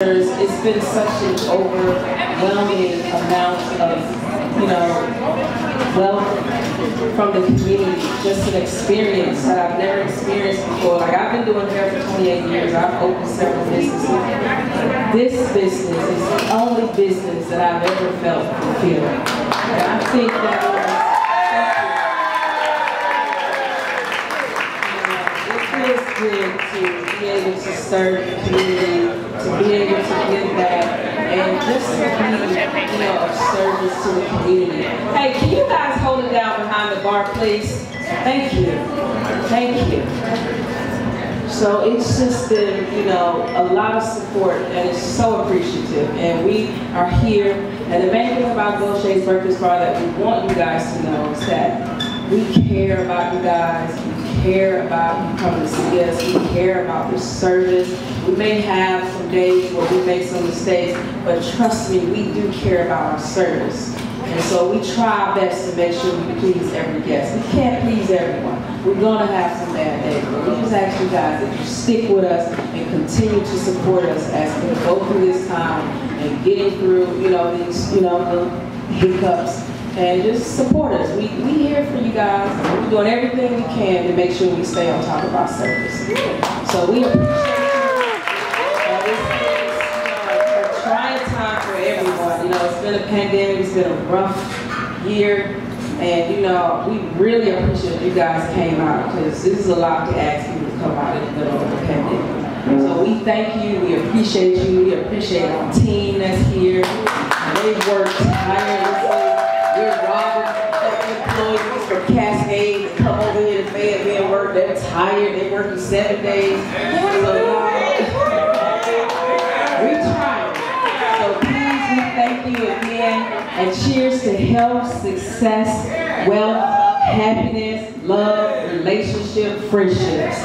It's been such an overwhelming amount of, you know, wealth from the community. Just an experience that I've never experienced before. Like I've been doing hair for 28 years. I've opened several businesses. This business is the only business that I've ever felt fulfilled. And I think that to be able to serve the community to be able to give back and just to be, you know, of service to the community. Hey, can you guys hold it down behind the bar, please? Thank you. Thank you. So it's just been, you know, a lot of support and it's so appreciative. And we are here. And the main thing about Gocha's Breakfast Bar that we want you guys to know is that we care about you guys. Care about you coming to see us. We care about the service. We may have some days where we make some mistakes, but trust me, we do care about our service. And so we try our best to make sure we please every guest. We can't please everyone. We're going to have some bad days, but we just ask you guys that you stick with us and continue to support us as we go through this time and getting through, you know, these, you know, the hiccups and just support us. We we here for you guys. We're doing everything we can to make sure we stay on top of our service. So we appreciate You know, it's been a pandemic, it's been a rough year, and you know, we really appreciate you guys came out because this is a lot to ask people to come out in the middle of the pandemic. So we thank you, we appreciate you, we appreciate our team that's here. They've worked tirelessly. Cascade to come over here to Fayetteville work. They're tired, They're working seven days. We try. So, please, we thank you again. And cheers to health, success, wealth, happiness, love, relationship, friendships.